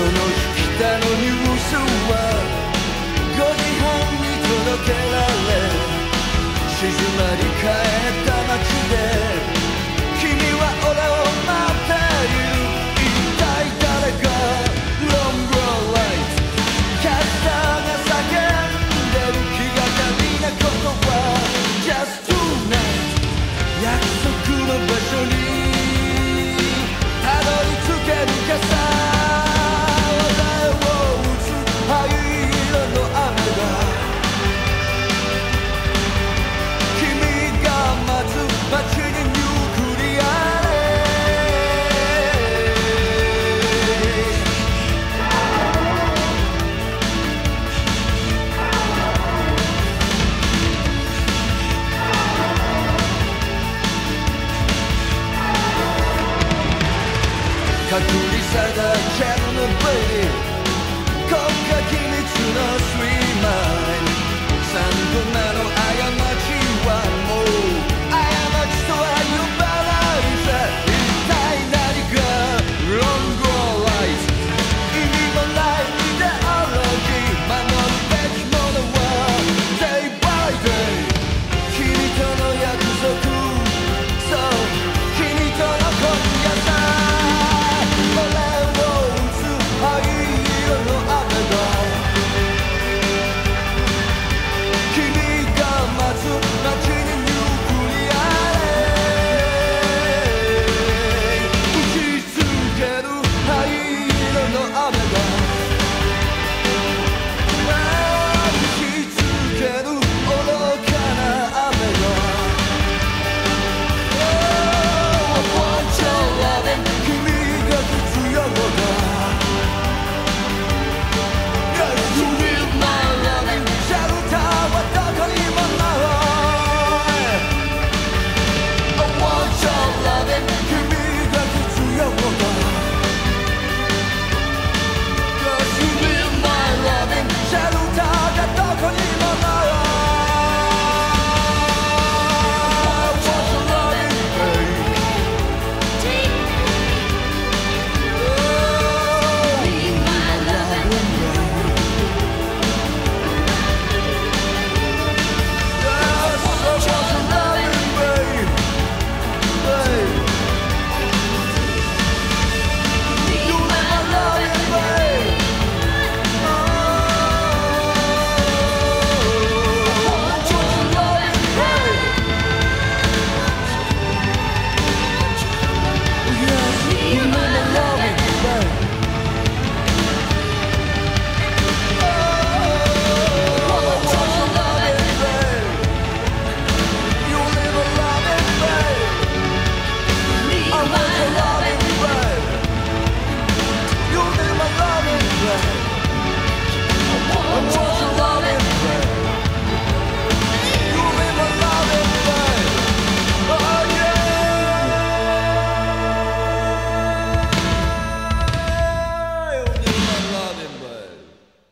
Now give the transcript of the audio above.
その北のニュースは5時半に届けられ静まり返った街で君は俺を隠されたジェムのブレディここが秘密のスリーマイン